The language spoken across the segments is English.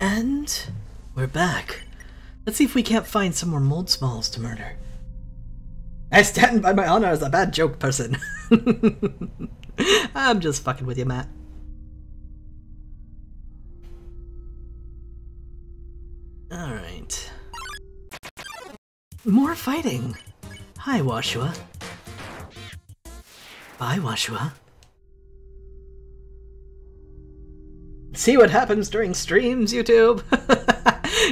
And we're back. Let's see if we can't find some more Moldsmals to murder. I stand by my honor as a bad joke person. I'm just fucking with you, Matt. Alright. More fighting! Hi, Woshua. Bye, Woshua. See what happens during streams, YouTube?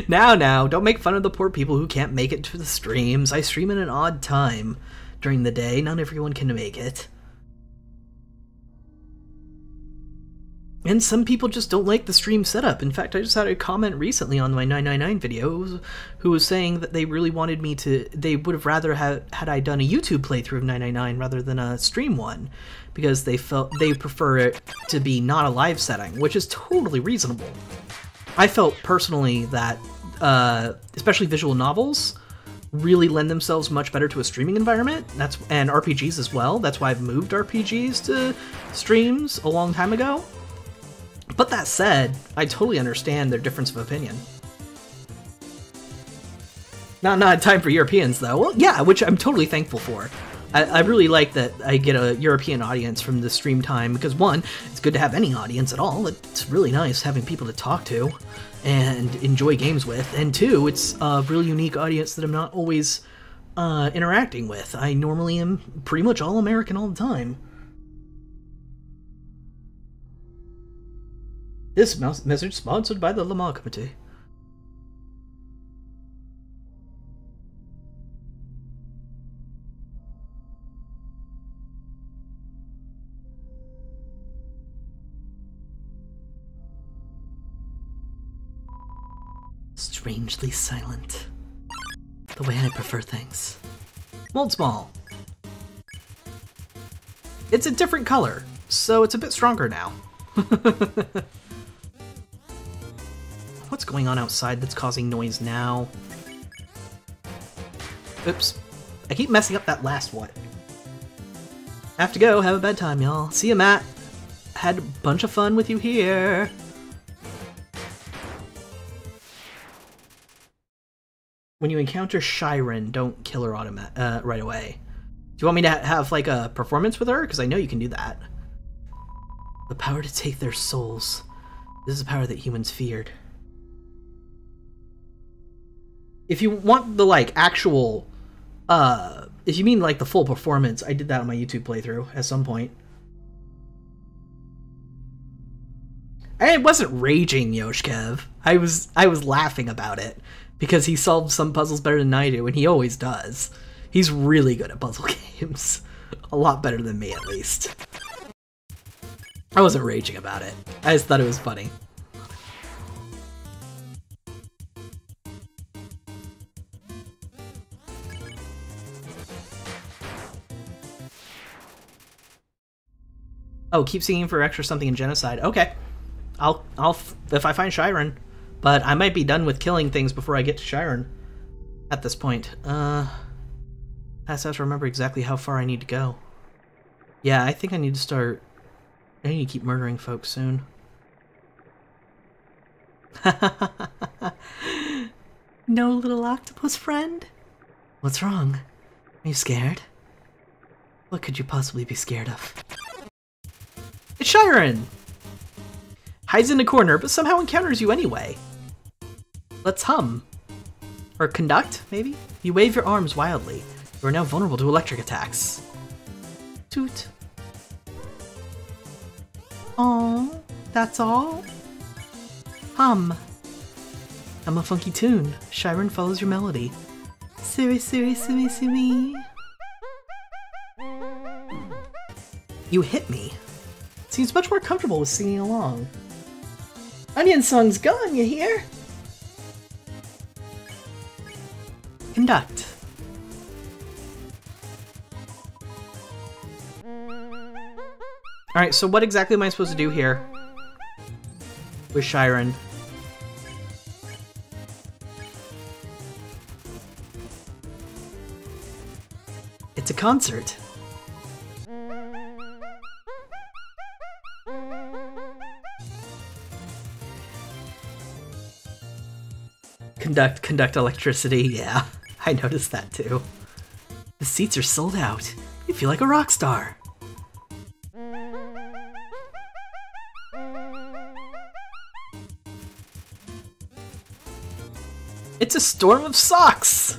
now, now, don't make fun of the poor people who can't make it to the streams. I stream at an odd time during the day. Not everyone can make it. And some people just don't like the stream setup. In fact, I just had a comment recently on my 999 video who was saying that they really wanted me to, they would have rather had, had I done a YouTube playthrough of 999 rather than a stream one because they felt they prefer it to be not a live setting, which is totally reasonable. I felt personally that, uh, especially visual novels, really lend themselves much better to a streaming environment. That's and RPGs as well. That's why I've moved RPGs to streams a long time ago. But that said, I totally understand their difference of opinion. Not not time for Europeans though. Well, yeah, which I'm totally thankful for. I, I, really like that I get a European audience from the stream time because one, it's good to have any audience at all. It's really nice having people to talk to and enjoy games with, and two, it's a really unique audience that I'm not always uh, interacting with. I normally am pretty much all American all the time. This message sponsored by the Lemar Committee. Strangely silent. The way I prefer things. Moldsmal. It's a different color, so it's a bit stronger now. Going on outside that's causing noise now? Oops. I keep messing up that last one. Have to go. Have a bad time, y'all. See ya, Matt. Had a bunch of fun with you here. When you encounter Shyren, don't kill her uh, right away. Do you want me to ha have like a performance with her? Because I know you can do that. The power to take their souls. This is a power that humans feared if you want the like actual uh if you mean like the full performance, I did that on my YouTube playthrough at some point. I wasn't raging Yoshkev. I was I was laughing about it because he solved some puzzles better than I do, and he always does. He's really good at puzzle games. A lot better than me, at least. I wasn't raging about it. I just thought it was funny. Oh, keep singing for extra something in genocide. Okay, I'll I'll if I find Shyren, but I might be done with killing things before I get to Shyren. At this point, uh, I have to remember exactly how far I need to go. Yeah, I think I need to start. I need to keep murdering folks soon. no little octopus friend? What's wrong? Are you scared? What could you possibly be scared of? It's Shyren! Hides in a corner, but somehow encounters you anyway. Let's hum. Or conduct, maybe? You wave your arms wildly. You are now vulnerable to electric attacks. Toot. Oh, that's all? Hum. I'm a funky tune. Shyren follows your melody. Siri, Siri, Siri, Siri. You hit me. Seems much more comfortable with singing along. Onion Song's gone, you hear? Conduct. Alright, so what exactly am I supposed to do here? With Shyren? It's a concert. Conduct conduct electricity. Yeah, I noticed that too. The seats are sold out. You feel like a rock star. It's a storm of socks!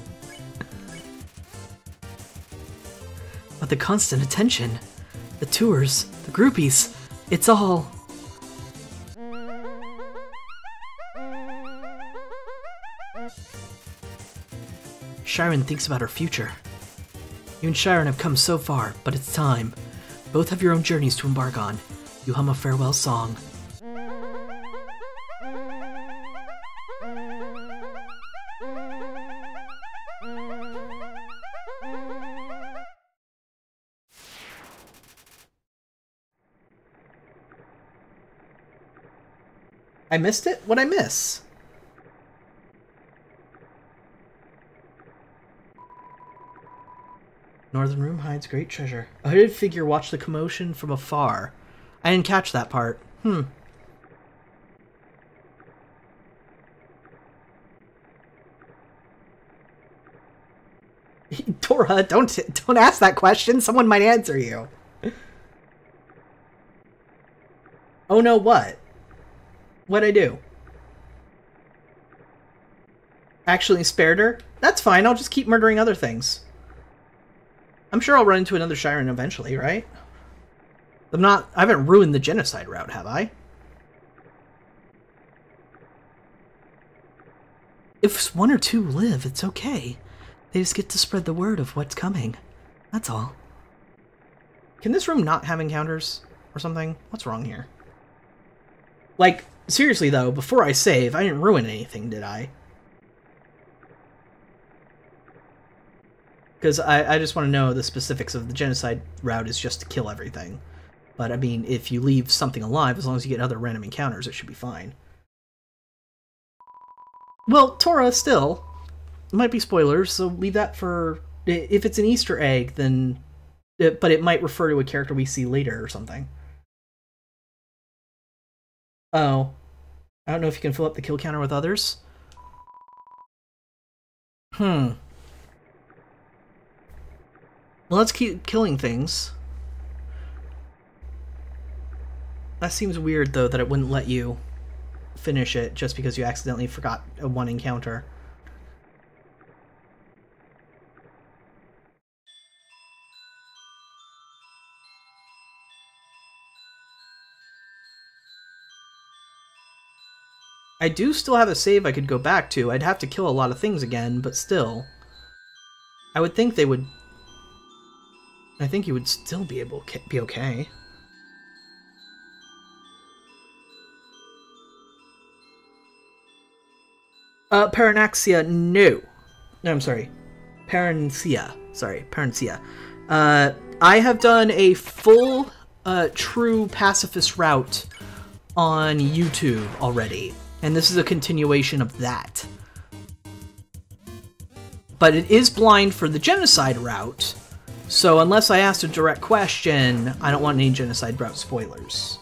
But the constant attention, the tours, the groupies, it's all... Shyren thinks about her future. You and Shyren have come so far, but it's time. Both have your own journeys to embark on. You hum a farewell song. I missed it? What'd I miss? Northern room hides great treasure. A hooded figure watched the commotion from afar. I didn't catch that part. Hmm. Dora, don't don't ask that question. Someone might answer you. oh no, what? What'd I do? Actually spared her? That's fine, I'll just keep murdering other things. I'm sure I'll run into another Shyren eventually, right? I'm not... I haven't ruined the genocide route, have I? If one or two live, it's okay. They just get to spread the word of what's coming. That's all. Can this room not have encounters? Or something? What's wrong here? Like, seriously though, before I save, I didn't ruin anything, did I? Because I, I just want to know the specifics of the genocide route is just to kill everything. But I mean, if you leave something alive, as long as you get other random encounters, it should be fine. Well, Tora, still, might be spoilers, so leave that for... If it's an Easter egg, then... It, but it might refer to a character we see later or something. Oh. I don't know if you can fill up the kill counter with others. Hmm. Well, let's keep killing things. That seems weird, though, that it wouldn't let you finish it just because you accidentally forgot a one encounter. I do still have a save I could go back to. I'd have to kill a lot of things again, but still. I would think they would I think you would still be able to be okay. Uh, Paranaxia, no. No, I'm sorry. Parancia. Sorry, Parancia. Uh, I have done a full, uh, true pacifist route on YouTube already, and this is a continuation of that. But it is blind for the genocide route, so unless I asked a direct question, I don't want any genocide route spoilers.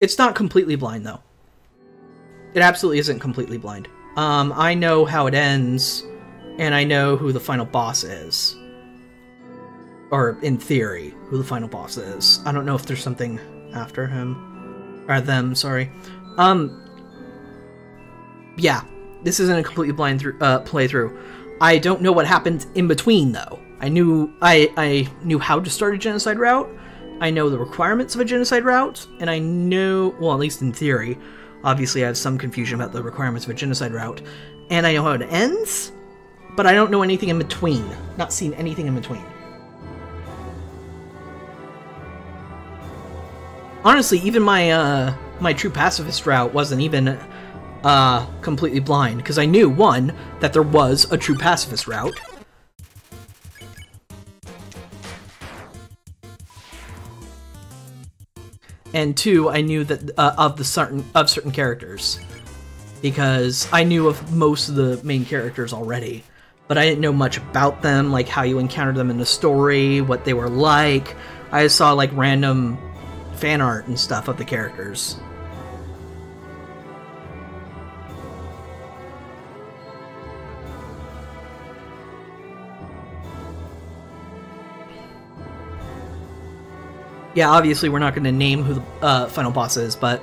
It's not completely blind, though. It absolutely isn't completely blind. Um, I know how it ends, and I know who the final boss is or in theory, who the final boss is. I don't know if there's something after him or them. Sorry. Um. Yeah, this isn't a completely blind through, uh, playthrough. I don't know what happened in between though. I knew I I knew how to start a genocide route. I know the requirements of a genocide route, and I know well at least in theory. Obviously, I have some confusion about the requirements of a genocide route, and I know how it ends, but I don't know anything in between. Not seen anything in between. Honestly, even my uh, my true pacifist route wasn't even uh, completely blind because I knew one that there was a true pacifist route. And two, I knew that uh, of the certain of certain characters. because I knew of most of the main characters already, but I didn't know much about them, like how you encountered them in the story, what they were like. I saw like random fan art and stuff of the characters. Yeah, obviously we're not going to name who the uh, final boss is, but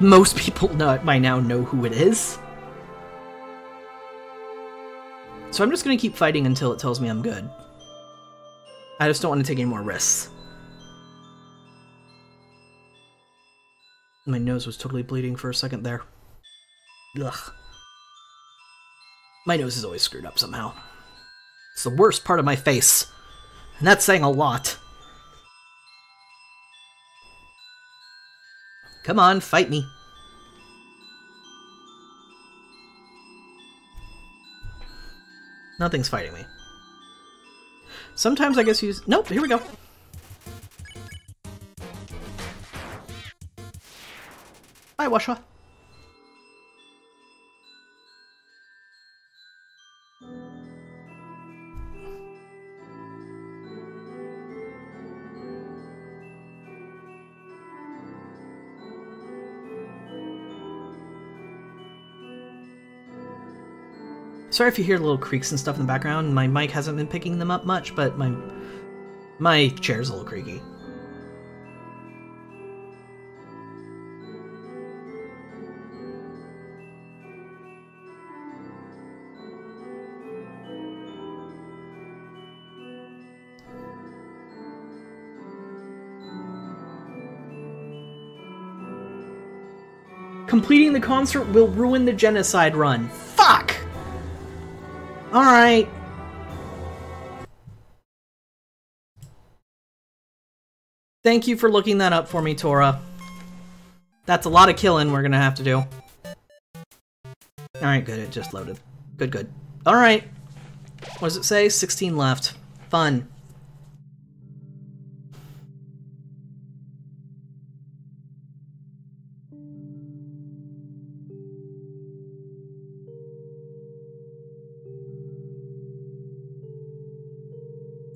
most people know, by now know who it is. So I'm just going to keep fighting until it tells me I'm good. I just don't want to take any more risks. My nose was totally bleeding for a second there. Ugh. My nose is always screwed up somehow. It's the worst part of my face. And that's saying a lot. Come on, fight me. Nothing's fighting me. Sometimes I guess use... Nope, here we go. Bye, Woshua. Sorry if you hear little creaks and stuff in the background. My mic hasn't been picking them up much, but my my chair's a little creaky. Completing the concert will ruin the genocide run. Fuck! Alright. Thank you for looking that up for me, Tora. That's a lot of killing we're gonna have to do. Alright, good, it just loaded. Good, good. Alright. What does it say? 16 left. Fun.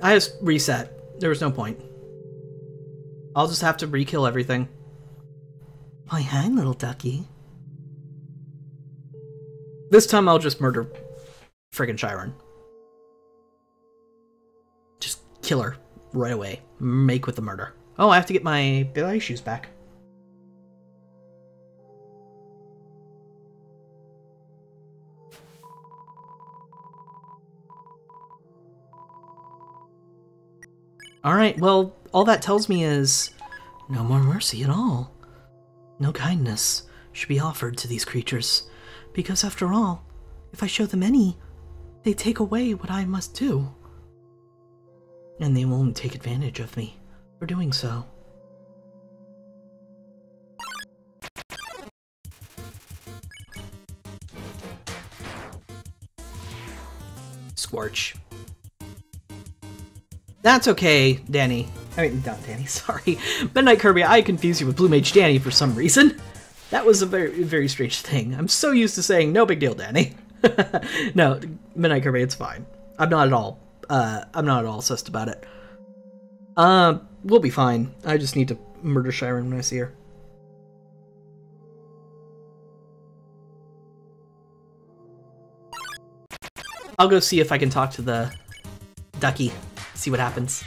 I just reset. There was no point. I'll just have to re-kill everything. Why, hi, little ducky. This time I'll just murder friggin' Shyren. Just kill her right away. Make with the murder. Oh, I have to get my ballet shoes back. Alright, well, all that tells me is no more mercy at all. No kindness should be offered to these creatures, because after all, if I show them any, they take away what I must do. And they won't take advantage of me for doing so. Scorch. That's okay, Danny. I mean, not Danny, sorry. Midnight Kirby, I confuse you with Blue Mage Danny for some reason. That was a very, very strange thing. I'm so used to saying, no big deal, Danny. no, Midnight Kirby, it's fine. I'm not at all, uh, I'm not at all sussed about it. Uh, we'll be fine. I just need to murder Shyren when I see her. I'll go see if I can talk to the ducky see what happens.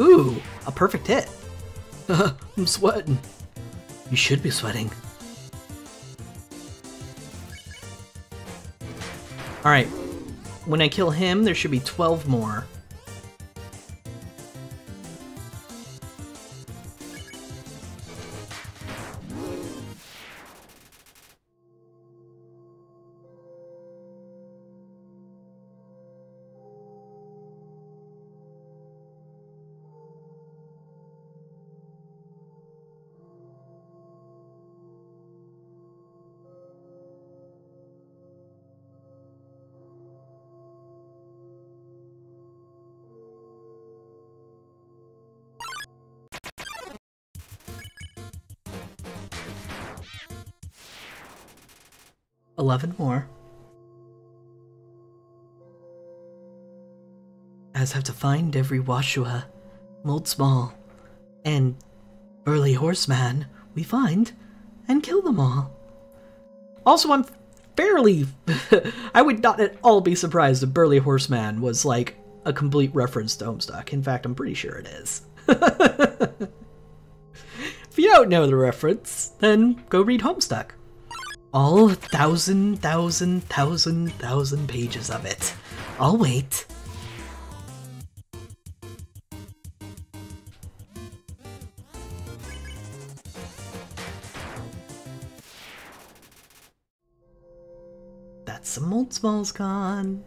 Ooh, a perfect hit. I'm sweating. You should be sweating. Alright, when I kill him, there should be 12 more. 11 more. As have to find every Woshua, Mold Small, and Burly Horseman we find and kill them all. Also, I'm fairly. I would not at all be surprised if Burly Horseman was like a complete reference to Homestuck. In fact, I'm pretty sure it is. if you don't know the reference, then go read Homestuck. All thousand, thousand, thousand, thousand pages of it. I'll wait. That's some Moldsmal's gone.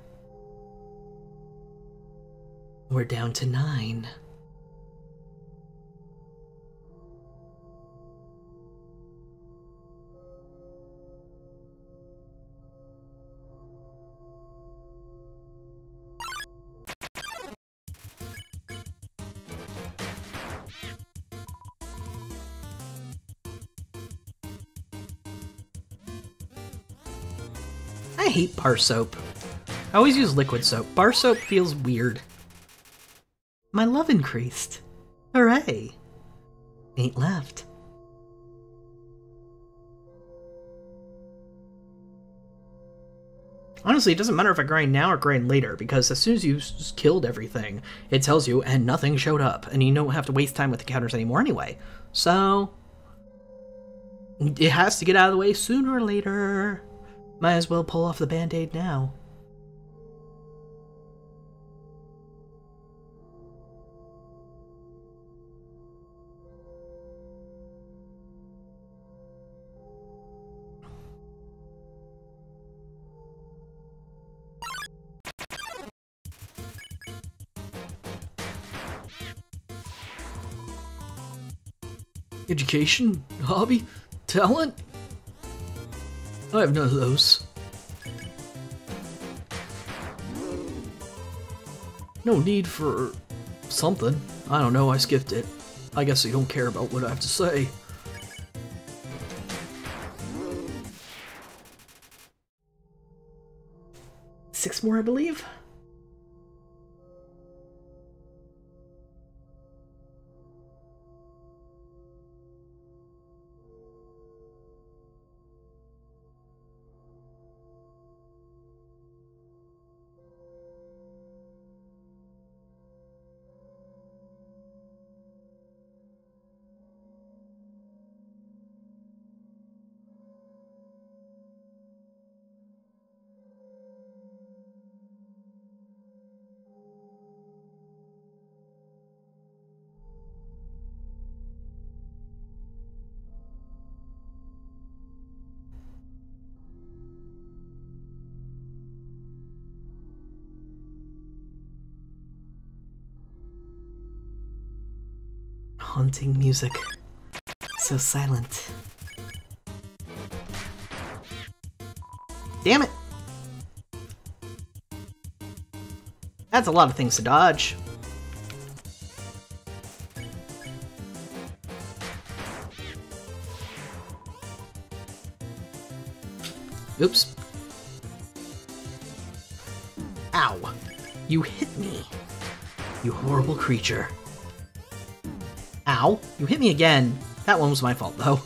We're down to nine. Bar soap. I always use liquid soap. Bar soap feels weird. My love increased. Hooray! Ain't left. Honestly, it doesn't matter if I grind now or grind later, because as soon as you've killed everything, it tells you, and nothing showed up, and you don't have to waste time with the counters anymore anyway. So, it has to get out of the way sooner or later. Might as well pull off the band-aid now. Education? Hobby? Talent? I have none of those. No need for something. I don't know, I skipped it. I guess you don't care about what I have to say. Six more, I believe? Haunting music. So silent. Damn it! That's a lot of things to dodge. Oops. Ow. You hit me. You horrible creature. Ow! You hit me again. That one was my fault, though.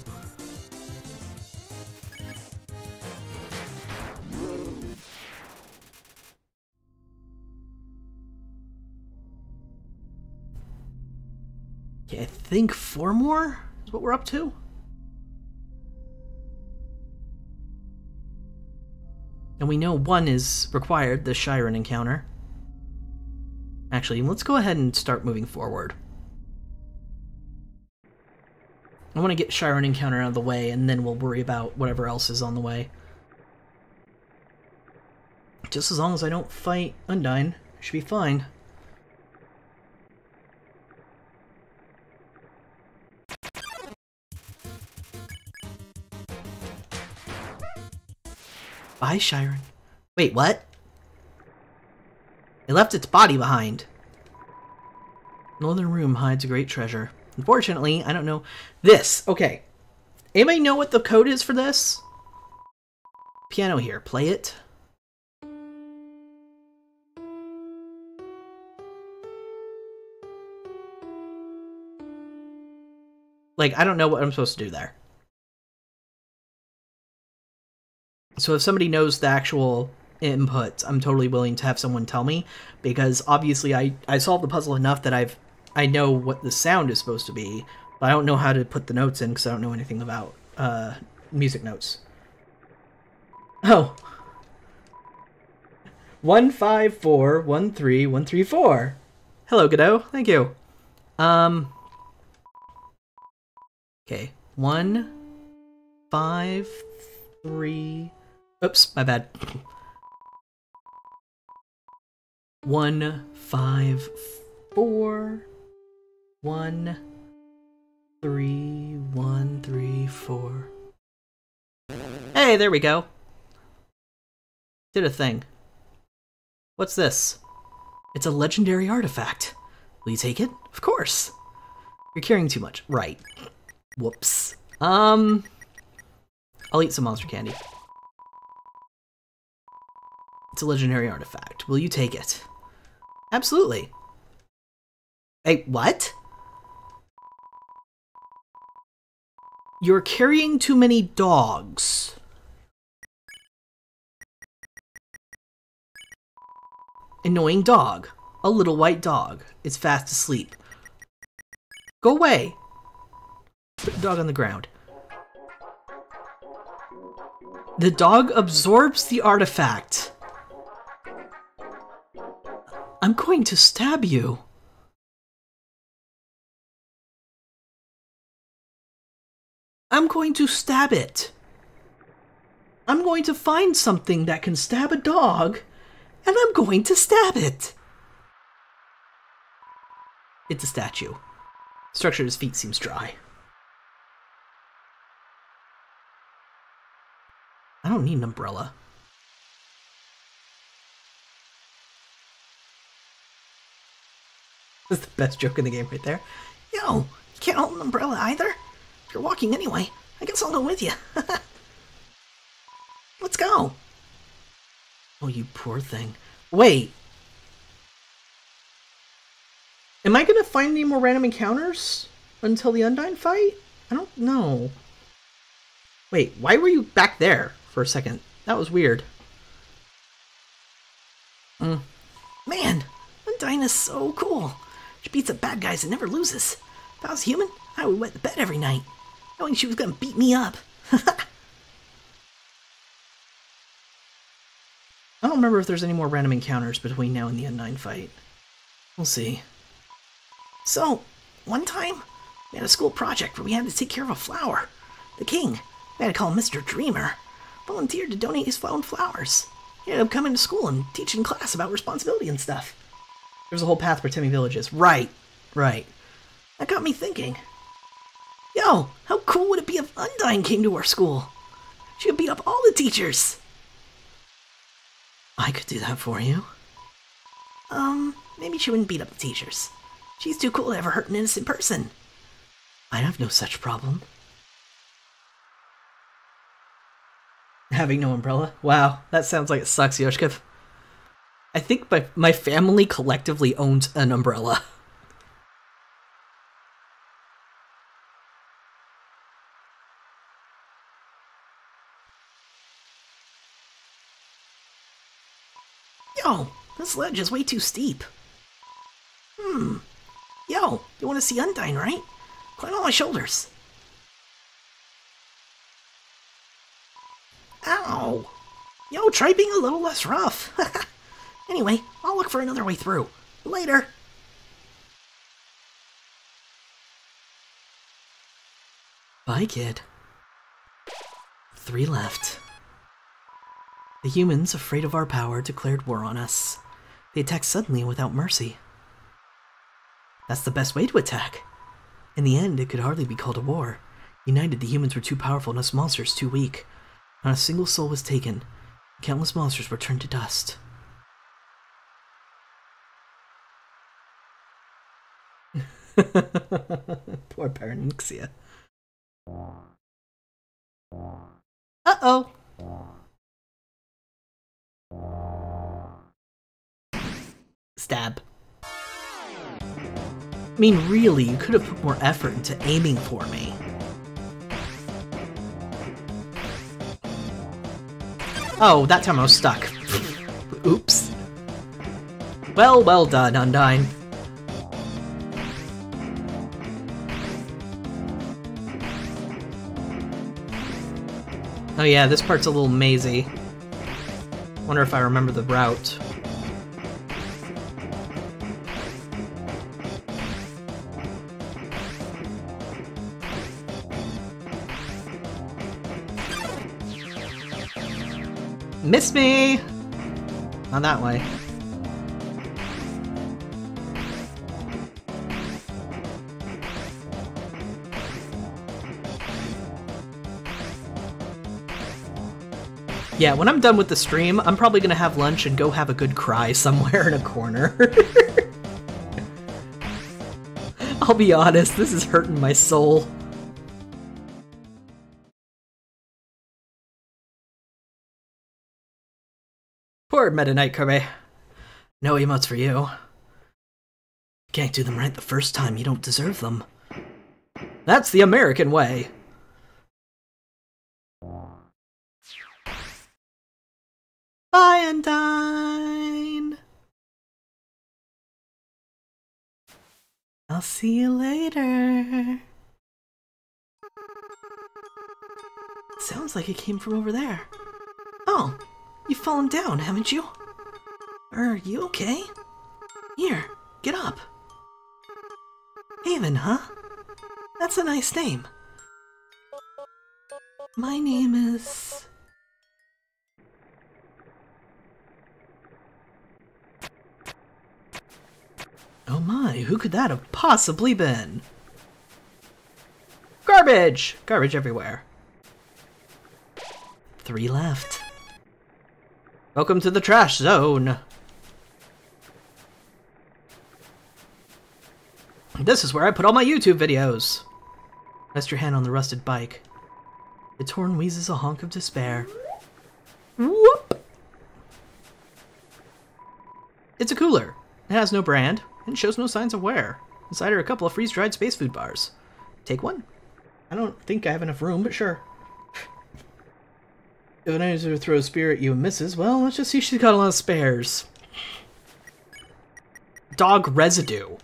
Okay, I think four more is what we're up to. And we know one is required, the Shyren encounter. Actually, let's go ahead and start moving forward. I want to get Shyren Encounter out of the way, and then we'll worry about whatever else is on the way. Just as long as I don't fight Undyne, I should be fine. Bye, Shyren. Wait, what? It left its body behind. Northern room hides a great treasure. Unfortunately, I don't know. This, okay. Anybody know what the code is for this? Piano here, play it. Like, I don't know what I'm supposed to do there. So if somebody knows the actual inputs, I'm totally willing to have someone tell me because obviously I I solved the puzzle enough that I've I know what the sound is supposed to be, but I don't know how to put the notes in because I don't know anything about uh, music notes. Oh. One five four one three one three four. Hello, Godot. Thank you. Um. Okay. One, five, three. Oops, my bad. One, five, four, one, three, one, three, four. Hey, there we go. Did a thing. What's this? It's a legendary artifact. Will you take it? Of course. You're carrying too much. Right. Whoops. Um, I'll eat some monster candy. It's a legendary artifact. Will you take it? Absolutely. Hey, what? You're carrying too many dogs. Annoying dog. A little white dog. It's fast asleep. Go away. Put dog on the ground. The dog absorbs the artifact. I'm going to stab you. I'm going to stab it. I'm going to find something that can stab a dog, and I'm going to stab it. It's a statue. Structure of his feet seems dry. I don't need an umbrella. That's the best joke in the game right there. Yo, you can't hold an umbrella either? You're walking anyway, I guess I'll go with you. Let's go. Oh, you poor thing. Wait. Am I gonna find any more random encounters until the Undyne fight? I don't know. Wait, why were you back there for a second? That was weird. Mm. Man, Undyne is so cool. She beats up bad guys and never loses. If I was human, I would wet the bed every night, knowing she was gonna beat me up. I don't remember if there's any more random encounters between now and the Undyne fight. We'll see. So, one time, we had a school project where we had to take care of a flower. The king, we had to call Mr. Dreemurr, volunteered to donate his own flowers. He ended up coming to school and teaching class about responsibility and stuff. There's a whole path for Temmie villages. Right, right. That got me thinking. Yo, how cool would it be if Undyne came to our school? She could beat up all the teachers. I could do that for you. Um, maybe she wouldn't beat up the teachers. She's too cool to ever hurt an innocent person. I have no such problem. Having no umbrella? Wow, that sounds like it sucks, Yoshkev. I think my, my family collectively owns an umbrella. Yo, this ledge is way too steep. Hmm. Yo, you want to see Undyne, right? Climb on my shoulders. Ow! Yo, try being a little less rough. anyway, I'll look for another way through. Later. Bye, kid. Three left. The humans, afraid of our power, declared war on us. They attacked suddenly and without mercy. That's the best way to attack. In the end, it could hardly be called a war. United, the humans were too powerful and us monsters too weak. Not a single soul was taken. Countless monsters were turned to dust. Poor Paranixia. Uh-oh. Stab. I mean, really, you could have put more effort into aiming for me. Oh, that time I was stuck. Oops. Well, well done, Undyne. Oh yeah, this part's a little mazy. Wonder if I remember the route. Miss me! On that way. Yeah, when I'm done with the stream, I'm probably gonna have lunch and go have a good cry somewhere in a corner. I'll be honest, this is hurting my soul. Meta Knight Kirby. No emotes for you. Can't do them right the first time, you don't deserve them. That's the American way. Bye, Undyne! I'll see you later. Sounds like it came from over there. Oh, you've fallen down, haven't you? Are you okay? Here, get up. Haven, huh? That's a nice name. My name is... Oh my, who could that have possibly been? Garbage! Garbage everywhere. Three left. Welcome to the trash zone. This is where I put all my YouTube videos. Rest your hand on the rusted bike. Its horn wheezes a honk of despair. Whoop! It's a cooler. It has no brand, and shows no signs of wear. Inside are a couple of freeze-dried space food bars. Take one. I don't think I have enough room, but sure. If Undyne throws spear at you and misses, well, let's just see she's got a lot of spares. Dog residue.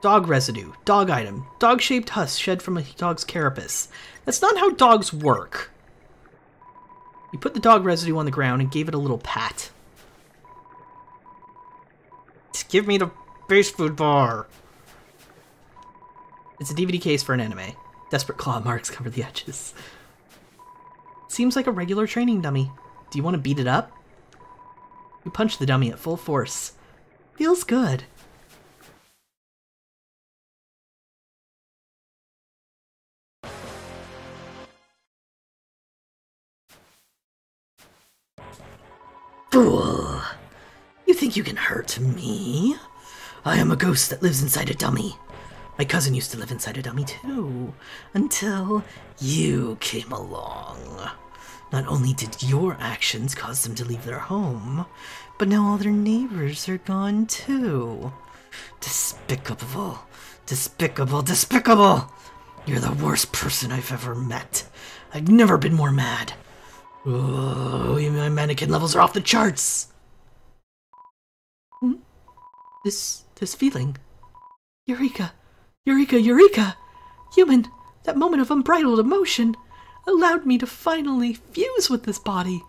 Dog residue. Dog item. Dog-shaped husk shed from a dog's carapace. That's not how dogs work. You put the dog residue on the ground and gave it a little pat. Just give me the base food bar. It's a DVD case for an anime. Desperate claw marks cover the edges. Seems like a regular training dummy. Do you want to beat it up? You punch the dummy at full force. Feels good. Fool! You think you can hurt me? I am a ghost that lives inside a dummy. My cousin used to live inside a dummy too, until you came along. Not only did your actions cause them to leave their home, but now all their neighbors are gone too. Despicable, despicable, despicable! You're the worst person I've ever met. I've never been more mad. Oh, my mannequin levels are off the charts. Hmm? This this feeling. Eureka! Eureka! Eureka! Human, that moment of unbridled emotion allowed me to finally fuse with this body.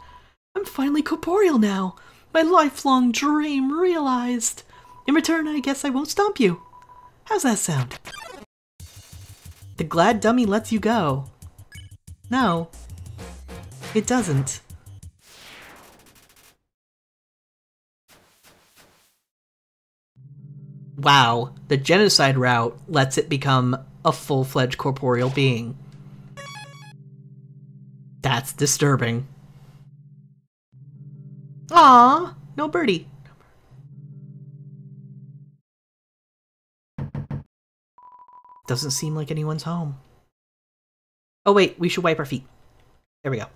I'm finally corporeal now. My lifelong dream realized. In return, I guess I won't stomp you. How's that sound? The glad dummy lets you go. No, it doesn't. Wow, the genocide route lets it become a full-fledged corporeal being. That's disturbing. Ah, no birdie. Doesn't seem like anyone's home. Oh wait, we should wipe our feet. There we go.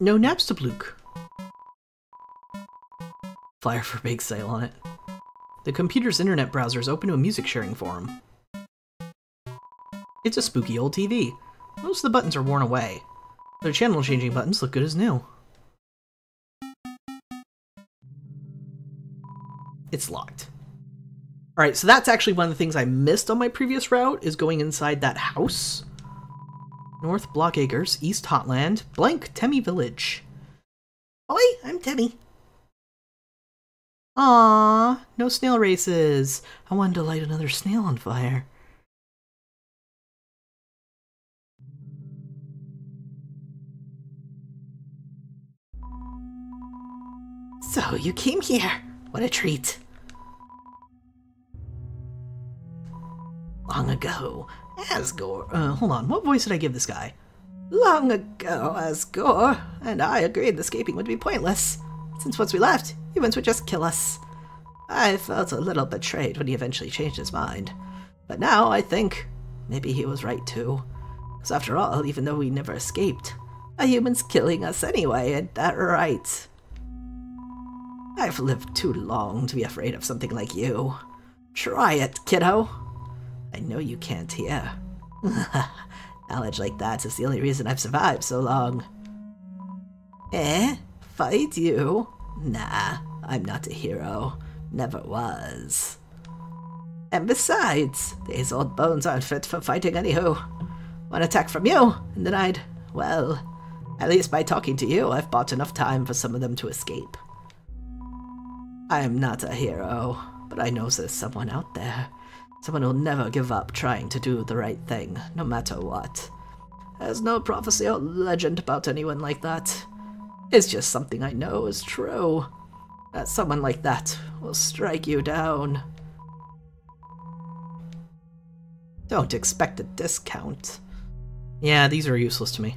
No Napstablook. Flyer for big sale on it. The computer's internet browser is open to a music sharing forum. It's a spooky old TV. Most of the buttons are worn away. The channel changing buttons look good as new. It's locked. Alright, so that's actually one of the things I missed on my previous route, is going inside that house. North Blook Acres, East Hotland, blank Temmie Village. Oi, I'm Temmie. Aww, no snail races. I wanted to light another snail on fire. So, you came here. What a treat. Long ago, Asgore. Uh, hold on, what voice did I give this guy? Long ago, Asgore and I agreed the escaping would be pointless. Since once we left, humans would just kill us. I felt a little betrayed when he eventually changed his mind. But now I think maybe he was right too. Because after all, even though we never escaped, a human's killing us anyway, ain't that right? I've lived too long to be afraid of something like you. Try it, kiddo. I know you can't hear. Knowledge like that is the only reason I've survived so long. Eh? Fight you? Nah, I'm not a hero. Never was. And besides, these old bones aren't fit for fighting anywho. One attack from you, and then I'd, well, at least by talking to you, I've bought enough time for some of them to escape. I'm not a hero, but I know there's someone out there Someone who'll never give up trying to do the right thing, no matter what. There's no prophecy or legend about anyone like that. It's just something I know is true. That someone like that will strike you down. Don't expect a discount. Yeah, these are useless to me.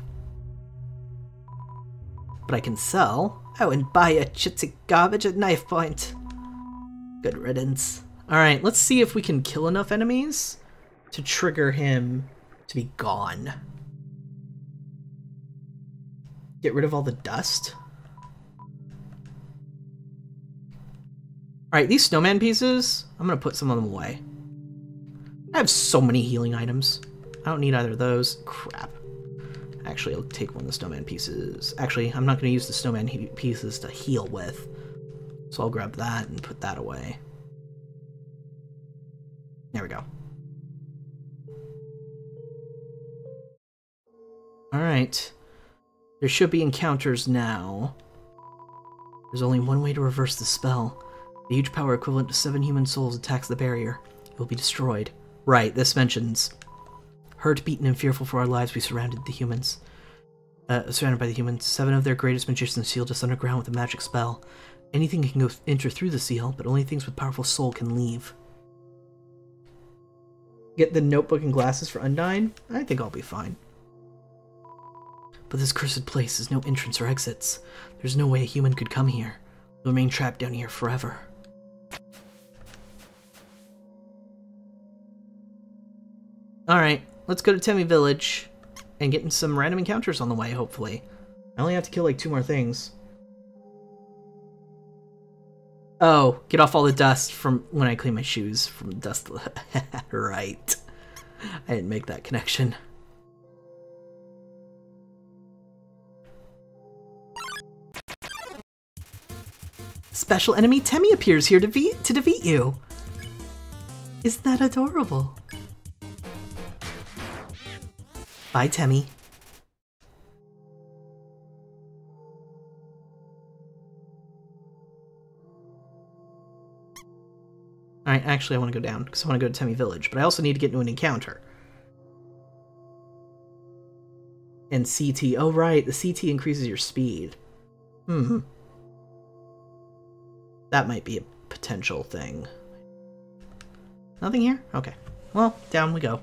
But I can sell. Oh, I wouldn't buy a chitsy garbage at knife point. Good riddance. Alright, let's see if we can kill enough enemies to trigger him to be gone. Get rid of all the dust. Alright, these snowman pieces, I'm gonna put some of them away. I have so many healing items. I don't need either of those. Crap. Actually, I'll take one of the snowman pieces. Actually, I'm not gonna use the snowman pieces to heal with. So I'll grab that and put that away. There we go. Alright. There should be encounters now. There's only one way to reverse the spell. The huge power equivalent to seven human souls attacks the barrier. It will be destroyed. Right, this mentions... Hurt, beaten, and fearful for our lives, we surrounded the humans. Uh, surrounded by the humans. Seven of their greatest magicians sealed us underground with a magic spell. Anything can go enter through the seal, but only things with powerful soul can leave. Get the notebook and glasses for Undyne? I think I'll be fine. But this cursed place has no entrance or exits. There's no way a human could come here. We'll remain trapped down here forever. Alright, let's go to Temmie Village and get some random encounters on the way, hopefully. I only have to kill like two more things. Oh, get off all the dust from when I clean my shoes from dust. right. I didn't make that connection. Special enemy Temmie appears here to, defeat to defeat you. Isn't that adorable? Bye, Temmie. I actually I want to go down because I want to go to Temmie Village, but I also need to get into an encounter. And Sea Tea. Oh right, the Sea Tea increases your speed. Hmm. That might be a potential thing. Nothing here? Okay. Well, down we go.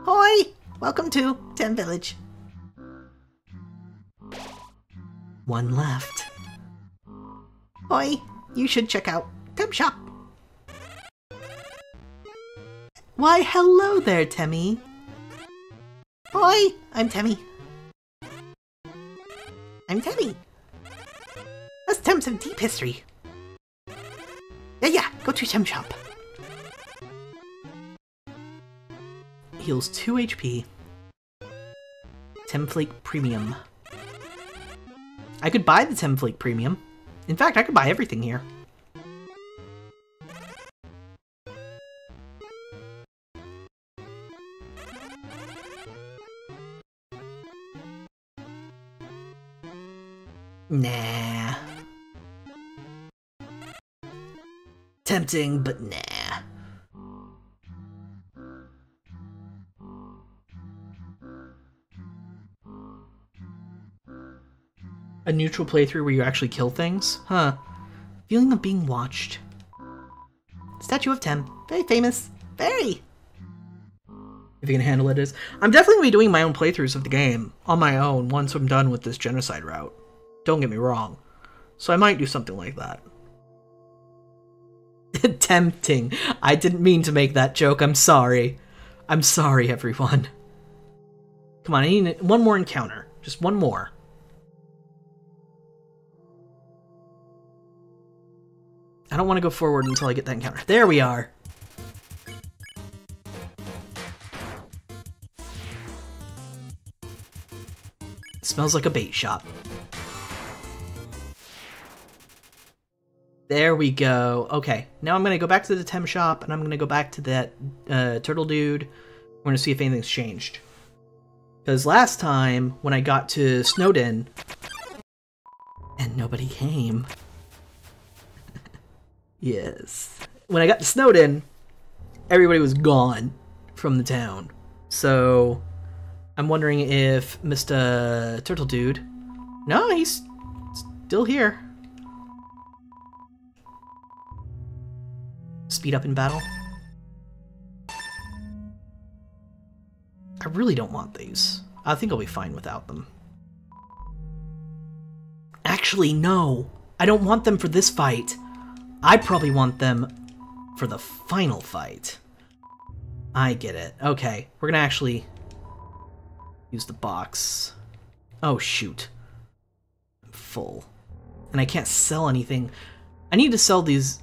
Hoi! Welcome to Tem Village. One left. Oi, you should check out Tem Shop. Why, hello there, Temmie. Ahoy! I'm Temmie. I'm Temmie. Let's Tem some deep history. Yeah, yeah, go to Tem Shop. Heals 2 HP. Temflake Premium. I could buy the Temflake Premium. In fact, I could buy everything here. Nah. Tempting, but nah. Neutral playthrough where you actually kill things? Huh. Feeling of being watched. Statue of Tem. Very famous. Very. If you can handle it is. I'm definitely going to be doing my own playthroughs of the game on my own once I'm done with this genocide route. Don't get me wrong. So I might do something like that. Tempting. I didn't mean to make that joke. I'm sorry. I'm sorry, everyone. Come on, I need one more encounter. Just one more. I don't want to go forward until I get that encounter. There we are. Smells like a bait shop. There we go. Okay, now I'm gonna go back to the Tem shop, and I'm gonna go back to that uh, turtle dude. We're gonna see if anything's changed. Because last time, when I got to Snowdin, and nobody came. Yes. When I got to Snowdin, everybody was gone from the town. So, I'm wondering if Mr. Turtle Dude... No, he's still here. speed up in battle. I really don't want these. I think I'll be fine without them. Actually, no. I don't want them for this fight. I probably want them for the final fight. I get it. Okay, we're gonna actually use the box. Oh, shoot. I'm full. And I can't sell anything. I need to sell these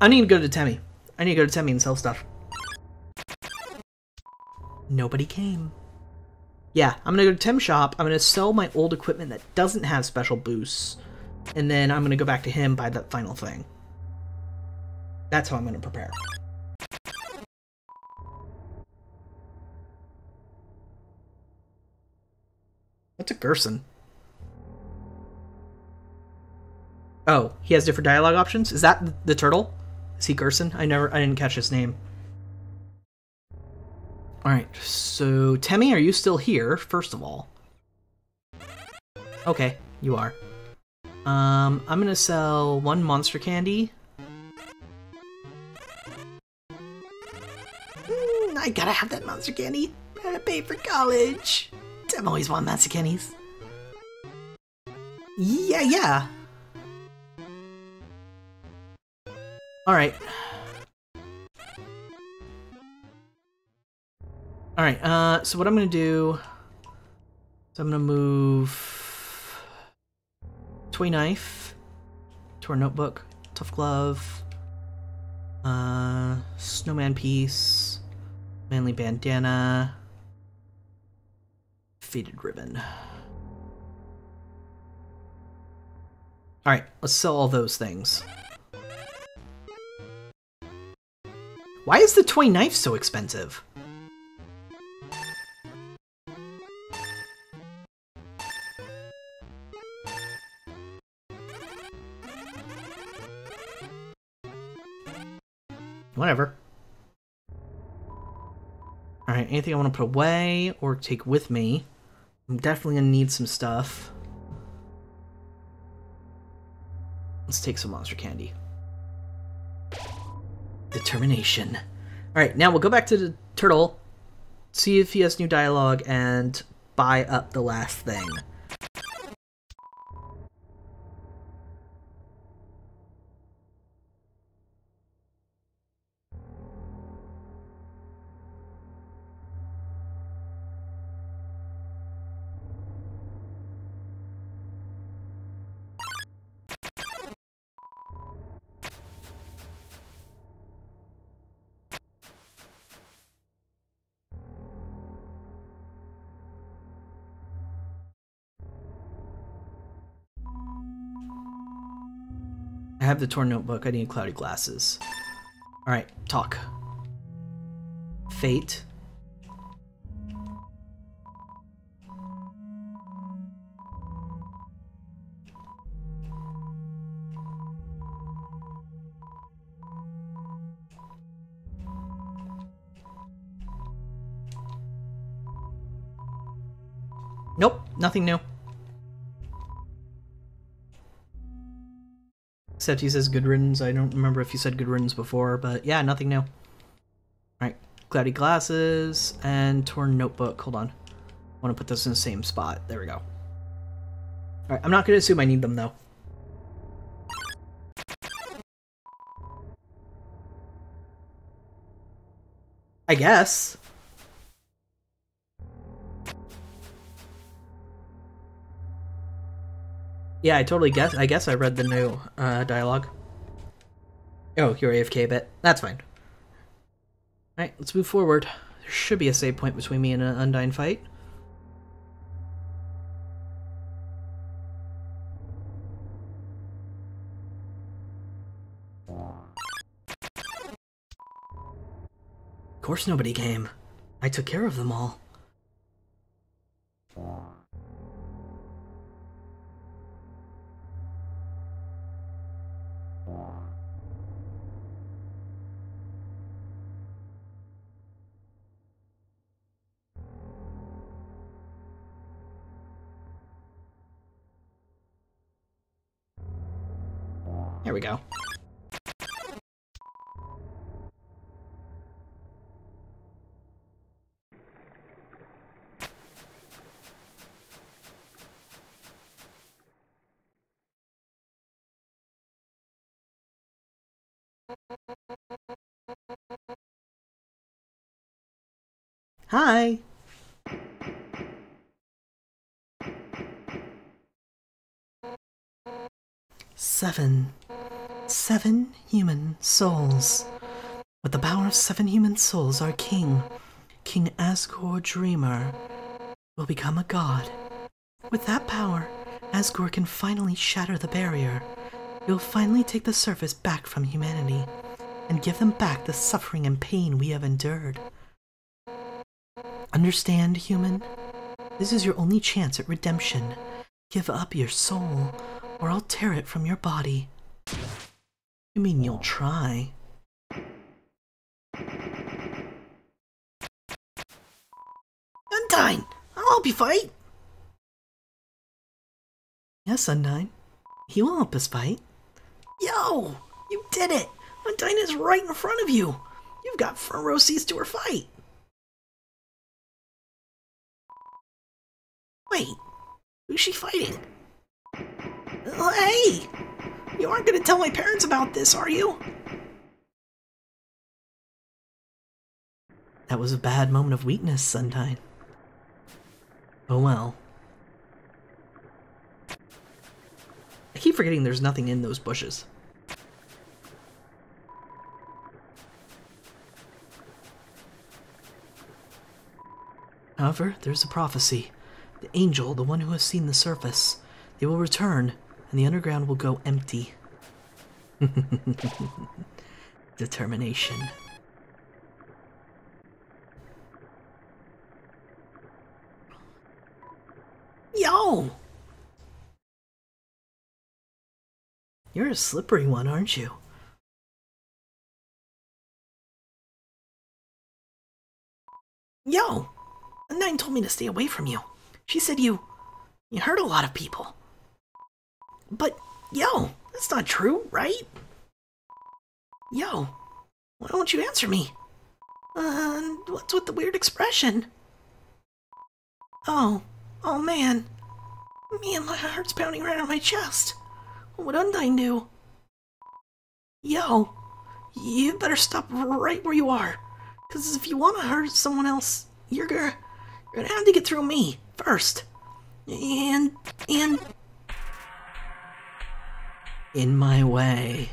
I need to go to Temmie. I need to go to Temmie and sell stuff. Nobody came. Yeah, I'm gonna go to Tem shop. I'm gonna sell my old equipment that doesn't have special boosts, and then I'm gonna go back to him by the final thing. That's how I'm gonna prepare. What's a Gerson? Oh, he has different dialogue options? Is that the turtle? Is he Gerson? I never, I didn't catch his name. Alright, so Temmie, are you still here, first of all? Okay, you are. Um, I'm gonna sell one monster candy. Mm, I gotta have that monster candy. Gotta pay for college. I've always wanted monster candies. Yeah, yeah. Alright. Alright, uh, so what I'm gonna do... So I'm gonna move... Toy knife to our notebook, tough glove, uh, snowman piece, manly bandana, faded ribbon. Alright, let's sell all those things. Why is the toy knife so expensive? Anything I want to put away or take with me? I'm definitely going to need some stuff. Let's take some monster candy. Determination. Alright, now we'll go back to the turtle, see if he has new dialogue, and buy up the last thing. Have the torn notebook. I need cloudy glasses. Alright, talk. Fate. Nope, nothing new. Except he says good riddance. I don't remember if you said good riddance before, but yeah, nothing new. Alright, cloudy glasses and torn notebook. Hold on. I want to put this in the same spot. There we go. Alright, I'm not going to assume I need them though. I guess. Yeah, I totally guess. I guess I read the new uh, dialogue. Oh, you're AFK bit. That's fine. Alright, let's move forward. There should be a save point between me and an Undyne fight. Of course nobody came. I took care of them all. Here we go. Hi. Seven. Seven human souls. With the power of seven human souls, our king, King Asgore Dreemurr, will become a god. With that power, Asgore can finally shatter the barrier. He will finally take the surface back from humanity and give them back the suffering and pain we have endured. Understand, human? This is your only chance at redemption. Give up your soul, or I'll tear it from your body. You mean you'll try? Undyne, I'll help you fight. Yes, Undyne. He will help us fight. Yo, you did it. Undyne is right in front of you. You've got front row seats to her fight. Wait, who's she fighting? Uh, hey, you aren't going to tell my parents about this, are you? That was a bad moment of weakness, Undyne. Oh well. I keep forgetting there's nothing in those bushes. However, there's a prophecy. The angel, the one who has seen the surface, they will return, and the underground will go empty. Determination. Yo! You're a slippery one, aren't you? Yo! Nine told me to stay away from you. She said you. you hurt a lot of people. But, yo, that's not true, right? Yo, why don't you answer me? Uh, what's with the weird expression? Oh, oh man. Me and my heart's pounding right on my chest. What would Undyne do? Yo, you better stop right where you are. Because if you want to hurt someone else, you're gonna, you're gonna have to get through me first. And, and in my way.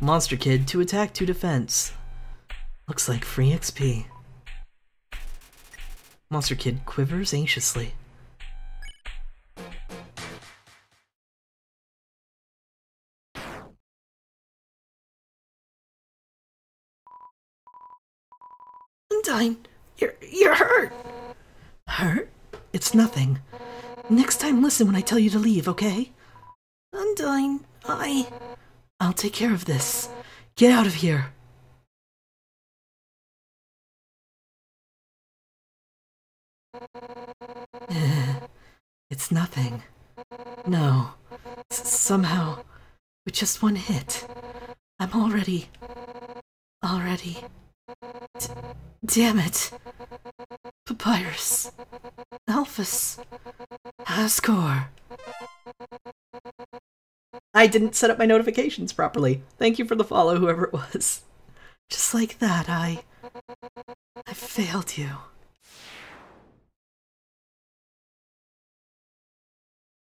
Monster Kid, to attack, to defense. Looks like free XP. Monster Kid quivers anxiously. Undyne, you're, you're hurt! Hurt? It's nothing. Next time listen when I tell you to leave, okay? Undyne, I. I'll take care of this. Get out of here. it's nothing. No. S somehow, with just one hit, I'm already. already. D damn it. Papyrus. Alphys. Asgore. I didn't set up my notifications properly. Thank you for the follow, whoever it was. Just like that, I. I failed you.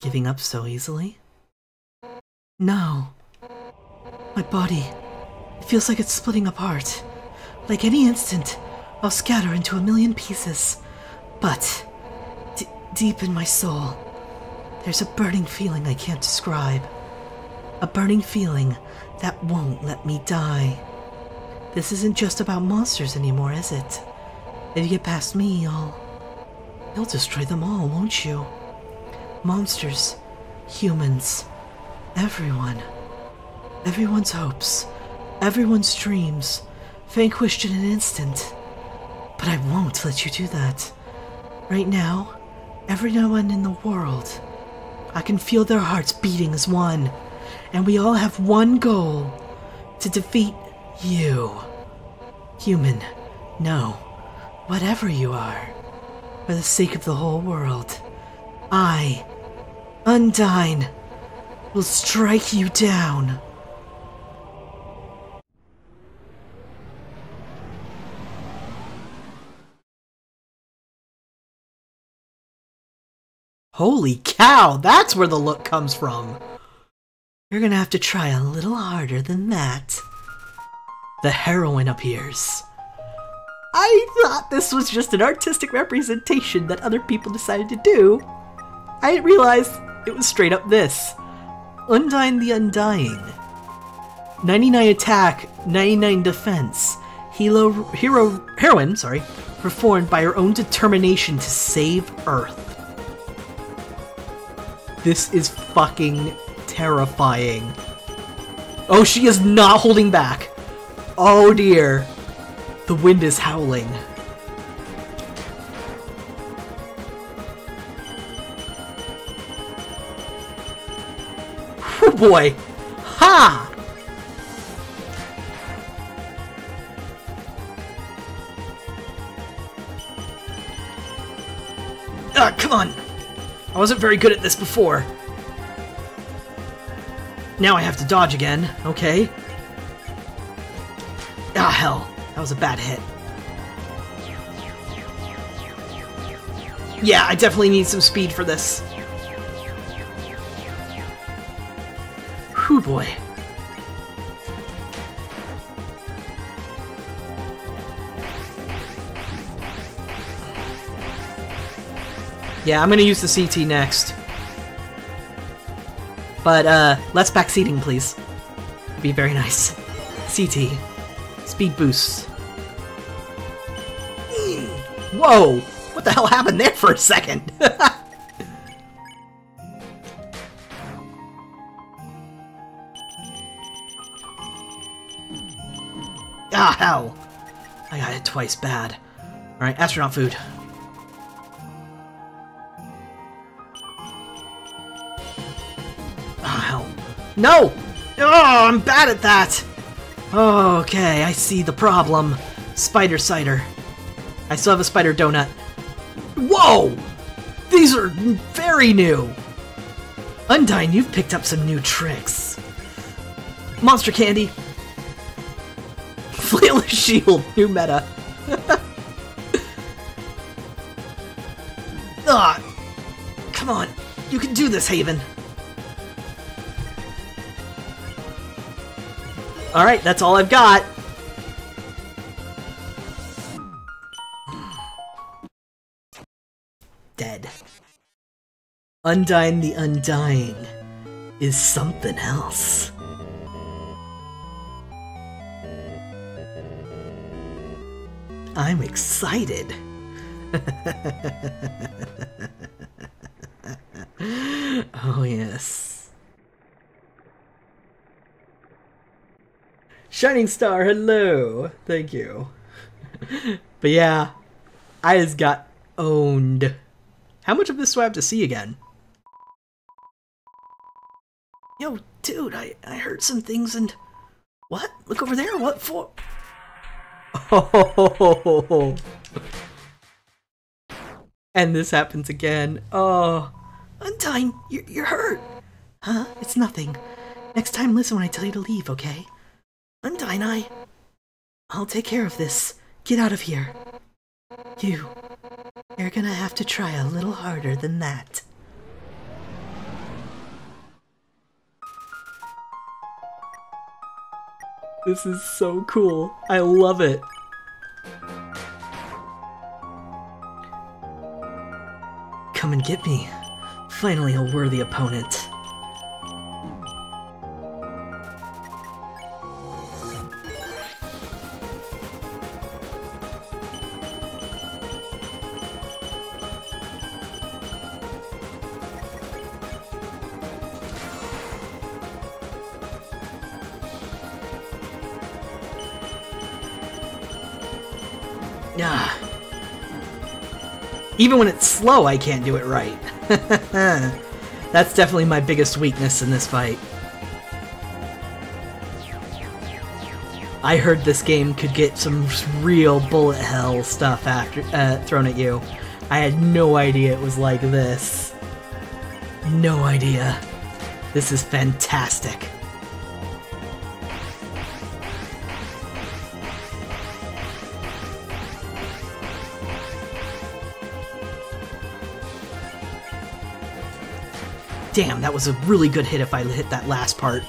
Giving up so easily? No. My body. It feels like it's splitting apart. Like any instant, I'll scatter into a million pieces. But, deep in my soul, there's a burning feeling I can't describe. A burning feeling that won't let me die. This isn't just about monsters anymore, is it? If you get past me, you'll. You'll destroy them all, won't you? Monsters, humans, everyone. Everyone's hopes, everyone's dreams, vanquished in an instant. But I won't let you do that. Right now, everyone in the world, I can feel their hearts beating as one and we all have one goal to defeat you. Human, no, whatever you are, for the sake of the whole world, I, Undyne, will strike you down. Holy cow, that's where the look comes from. You're gonna have to try a little harder than that. The heroine appears. I thought this was just an artistic representation that other people decided to do. I didn't realize it was straight up this. Undyne the Undying. 99 attack, 99 defense. Hero, hero, heroine, sorry, performed by her own determination to save Earth. This is fucking terrifying. Oh, she is not holding back. Oh dear. The wind is howling. Oh boy. Ha! Ah, come on. I wasn't very good at this before. Now I have to dodge again. Okay. Ah, hell. That was a bad hit. Yeah, I definitely need some speed for this. Whew, boy. Yeah, I'm gonna use the Sea Tea next. But uh, less backseating, please. It'd be very nice. Sea Tea. Speed boost. Whoa! What the hell happened there for a second? ah, hell! I got it twice bad. Alright, astronaut food. No! Oh, I'm bad at that! Okay, I see the problem. Spider cider. I still have a spider donut. Whoa! These are very new! Undyne, you've picked up some new tricks. Monster candy. Flail shield, new meta. ah! Come on, you can do this, Haven. Alright, that's all I've got. Dead. Undyne the Undying is something else. I'm excited. oh, yes. Shining Star, hello. Thank you. but yeah, I just got owned. How much of this do I have to see again? Yo, dude, I, I heard some things and. What? Look over there. What for? Oh. And this happens again. Oh. Undyne, you're, you're hurt. Huh? It's nothing. Next time, listen when I tell you to leave, okay? Undyne, I. I'll take care of this. Get out of here. You. You're gonna have to try a little harder than that. This is so cool. I love it. Come and get me. Finally, a worthy opponent. Even when it's slow, I can't do it right. That's definitely my biggest weakness in this fight. I heard this game could get some real bullet hell stuff after uh, thrown at you. I had no idea it was like this. No idea. This is fantastic. Damn, that was a really good hit if I hit that last part.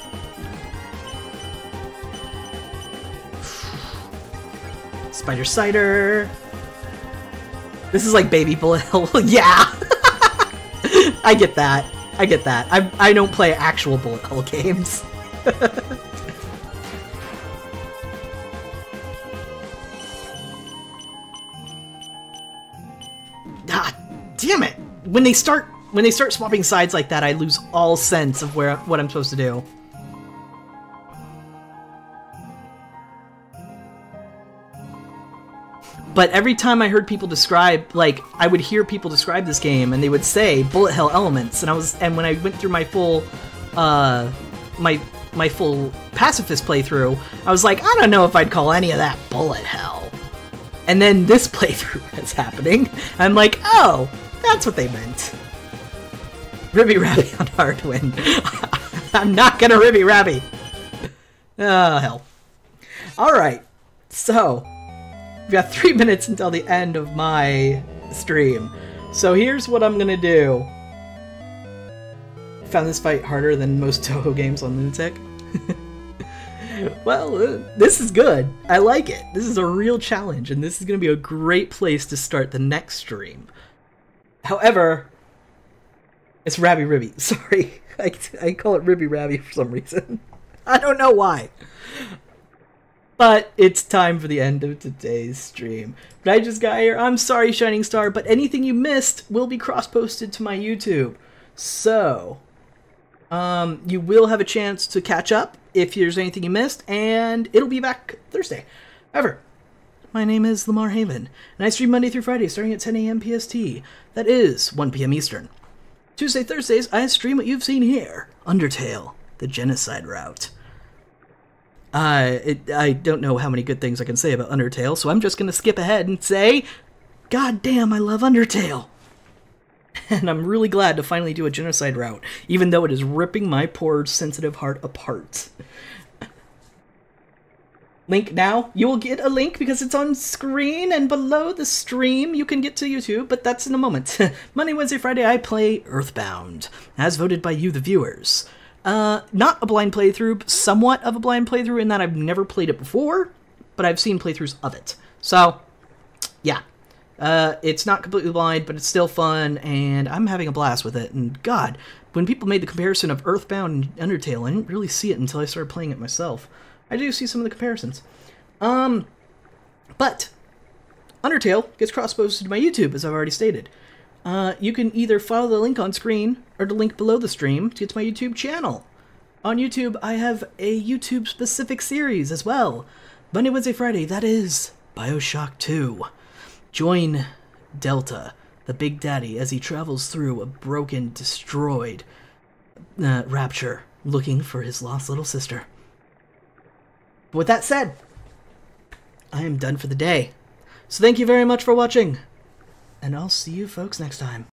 Spider Cider. This is like Baby Bullet Hell. yeah! I get that. I get that. I, I don't play actual Bullet Hell games. ah, damn it! When they start when they start swapping sides like that, I lose all sense of where what I'm supposed to do. But every time I heard people describe, like, I would hear people describe this game, and they would say bullet hell elements, and I was, and when I went through my full, uh, my my full pacifist playthrough, I was like, I don't know if I'd call any of that bullet hell. And then this playthrough is happening. I'm like, oh, that's what they meant. Ribby Rabby on Hardwin. I'm not gonna Ribby Rabby. Oh, hell. Alright, so, we've got three minutes until the end of my stream. So here's what I'm gonna do. Found this fight harder than most Touhou games on Lunatic. well, uh, this is good. I like it. This is a real challenge, and this is gonna be a great place to start the next stream. However, it's Rabby Ribby. Sorry. I, I call it Ribby Rabby for some reason. I don't know why. But it's time for the end of today's stream. I just got here. I'm sorry, Shining Star, but anything you missed will be cross-posted to my YouTube. So, um, you will have a chance to catch up if there's anything you missed, and it'll be back Thursday. However, my name is Lemar Haven, and I stream Monday through Friday starting at 10 a.m. PST. That is 1 p.m. Eastern. Tuesday, Thursdays, I stream what you've seen here Undertale, the genocide route. Uh, I I don't know how many good things I can say about Undertale, so I'm just gonna skip ahead and say, God damn, I love Undertale! And I'm really glad to finally do a genocide route, even though it is ripping my poor sensitive heart apart. Link now. You will get a link because it's on screen and below the stream you can get to YouTube, but that's in a moment. Monday, Wednesday, Friday I play Earthbound, as voted by you, the viewers. Uh, not a blind playthrough, somewhat of a blind playthrough in that I've never played it before, but I've seen playthroughs of it. So, yeah. Uh, it's not completely blind, but it's still fun, and I'm having a blast with it. And God, when people made the comparison of Earthbound and Undertale, I didn't really see it until I started playing it myself. I do see some of the comparisons. Um, but Undertale gets cross-posted to my YouTube, as I've already stated. Uh, you can either follow the link on screen or the link below the stream to get to my YouTube channel. On YouTube, I have a YouTube specific series as well. Monday, Wednesday, Friday, that is Bioshock 2. Join Delta, the Big Daddy, as he travels through a broken, destroyed uh, Rapture looking for his lost little sister. With that said, I am done for the day. So thank you very much for watching, and I'll see you folks next time.